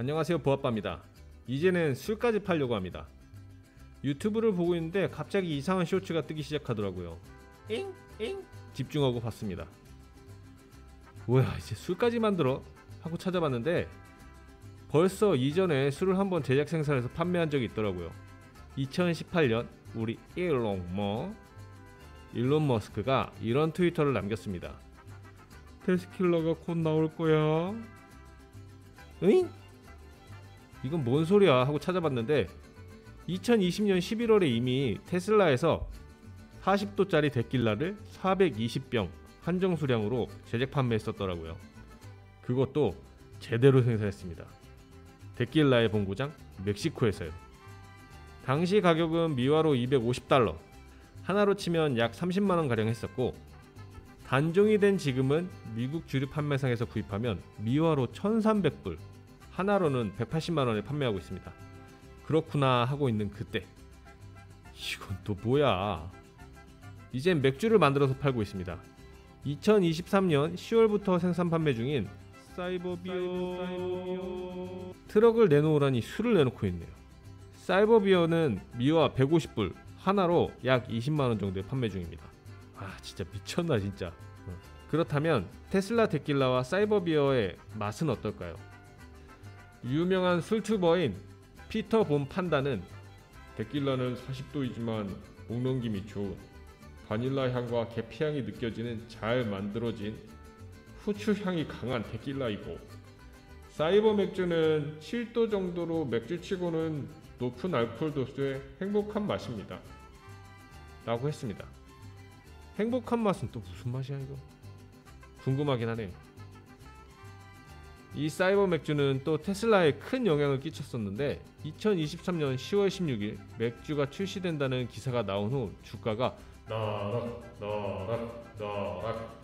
안녕하세요 보아빠입니다. 이제는 술까지 팔려고 합니다. 유튜브를 보고 있는데 갑자기 이상한 쇼츠가 뜨기 시작하더라고요. 잉? 잉? 집중하고 봤습니다. 뭐야 이제 술까지 만들어? 하고 찾아봤는데 벌써 이전에 술을 한번 제작 생산해서 판매한 적이 있더라고요. 2018년 우리 일론 머 일론 머스크가 이런 트위터를 남겼습니다. 테스킬러가 곧 나올 거야. 응? 이건 뭔 소리야 하고 찾아봤는데 2020년 11월에 이미 테슬라에서 40도짜리 데킬라를 420병 한정 수량으로 제작 판매했었더라고요. 그것도 제대로 생산했습니다. 데킬라의 본고장 멕시코에서요. 당시 가격은 미화로 250달러, 하나로 치면 약 30만 원 가량 했었고 단종이 된 지금은 미국 주류 판매상에서 구입하면 미화로 1,300불, 하나로는 180만 원에 판매하고 있습니다. 그렇구나 하고 있는 그때 이건 또 뭐야? 이젠 맥주를 만들어서 팔고 있습니다. 2023년 10월부터 생산 판매 중인 사이버비어 트럭을 내놓으라니 술을 내놓고 있네요. 사이버비어는 미화 150불 하나로 약 20만 원 정도에 판매 중입니다. 아 진짜 미쳤나 진짜. 어. 그렇다면 테슬라 데킬라와 사이버비어의 맛은 어떨까요? 유명한 술투버인 피터 본 판다는 데킬라는 40도이지만 목넘김이 좋은 바닐라 향과 계피 향이 느껴지는 잘 만들어진 후추 향이 강한 데킬라이고 사이버 맥주는 7도 정도로 맥주치고는 높은 알코올 도수의 행복한 맛입니다. 라고 했습니다. 행복한 맛은 또 무슨 맛이야 이거? 궁금하긴 하네요. 이 사이버 맥주는 또 테슬라에 큰 영향을 끼쳤었는데 2023년 10월 16일 맥주가 출시된다는 기사가 나온 후 주가가 나락 나락 나락.